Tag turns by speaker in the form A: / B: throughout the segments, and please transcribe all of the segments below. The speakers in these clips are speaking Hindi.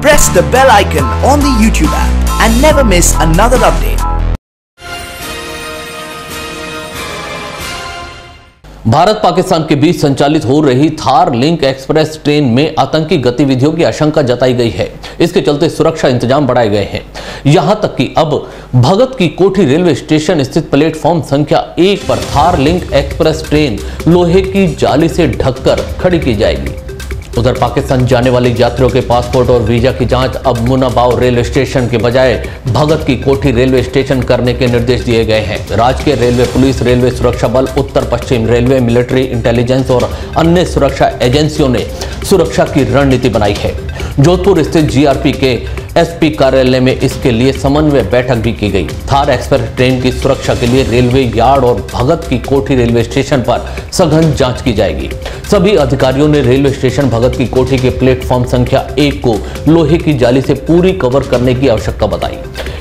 A: press the bell icon on the YouTube app and never miss another update.
B: Bharat Pakistan के बीच संचालित हो रही थार लिंक एक्सप्रेस ट्रेन में आतंकी गतिविधियों की आशंका जताई गई है। इसके चलते सुरक्षा इंतज़ाम बढ़ाए गए हैं। यहाँ तक कि अब भगत की कोठी रेलवे स्टेशन स्थित प्लेटफॉर्म संख्या एक पर थार लिंक एक्सप्रेस ट्रेन लोहे की जाली से ढककर खड़ी की जाएगी। उधर पाकिस्तान जाने वाले यात्रियों के पासपोर्ट और वीज़ा की जाँच अब मुनाबाव रेलवे स्टेशन के बजाय भगत की कोठी रेलवे स्टेशन करने के निर्देश दिए गए हैं। राजकीय रेलवे पुलिस, रेलवे सुरक्षा बल, उत्तर पश्चिम रेलवे, मिलिट्री इंटेलिजेंस और अन्य सुरक्षा एजेंसियों ने सुरक्षा की रणनीति बनाई है। जोधपुर स्थित जीआरपी के एसपी कार्यालय में इसके लिए समन्वय बैठक भी की गई। थार एक्सप्रेस ट्रेन की सुरक्षा के लिए रेलवे यार्ड और भगत की कोठी रेलवे स्टेशन पर सघन जाँच की जाएगी। सभी अधिकारियों ने रेलवे स्टेशन भगत की कोठी के प्लेटफॉर्म संख्या एक को लोहे की जाली से पूरी कवर करने की आवश्यकता बताई।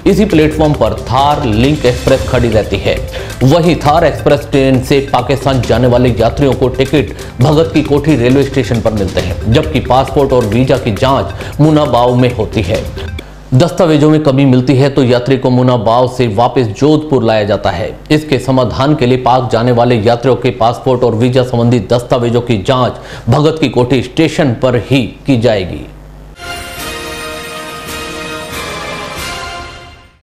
B: इसी प्लेटफॉर्म पर थार लिंक एक्सप्रेस खड़ी रहती है। वहीं थार एक्सप्रेस ट्रेन से पाकिस्तान जाने वाले यात्रियों को टिकट भगत की कोठी रेलवे स्टेशन पर मिलते हैं, जबकि पासपोर्ट और वीज़ा की जाँच मुनाबाव में होती है। दस्तावेजों में कमी मिलती है तो यात्री को मुनाबाव से वापस जोधपुर लाया जाता है। इसके समाधान के लिए पाक जाने वाले यात्रियों के पासपोर्ट और वीज़ा संबंधी दस्तावेजों की जाँच भगत की कोठी स्टेशन पर ही की जाएगी।